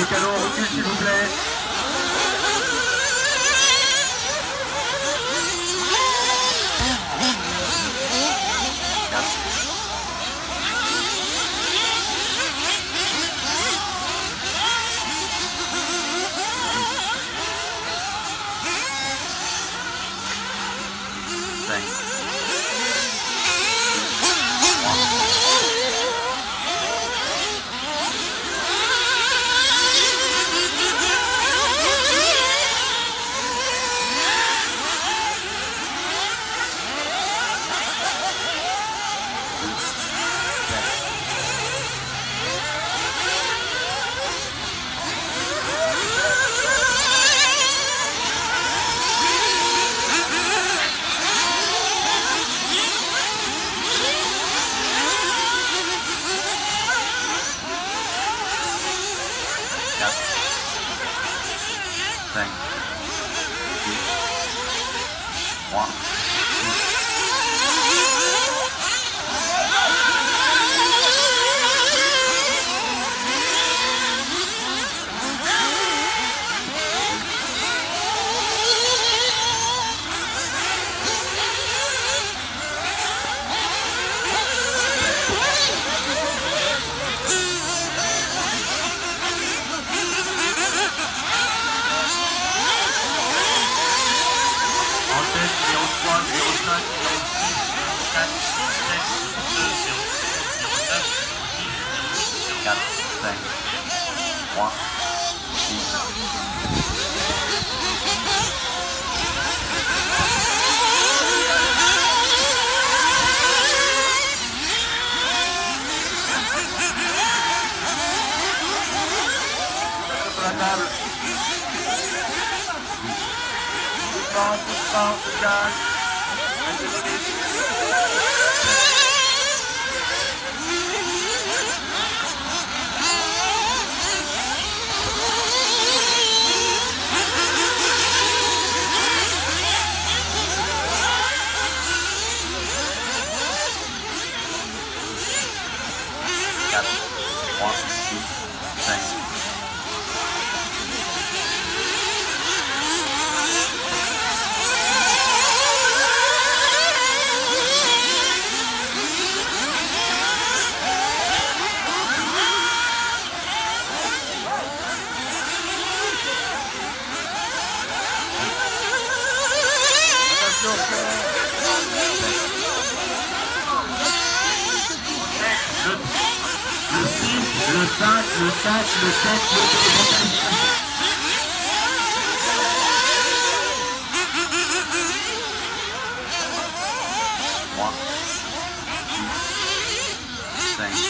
Les canons reculent s'il vous plaît. Wah. Stop, stop, stop. Versace, Versace, Versace. Thanks.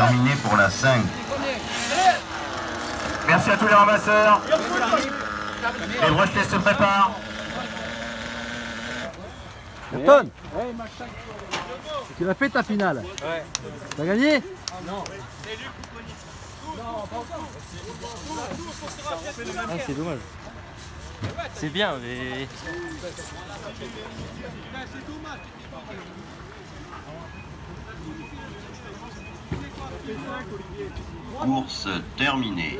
Terminé pour la 5. Merci à tous les ramasseurs. Les brochetés se préparent. Tu l'as fait ta finale Ouais. T'as gagné? Ah, c'est dommage. C'est bien, mais. Course terminée.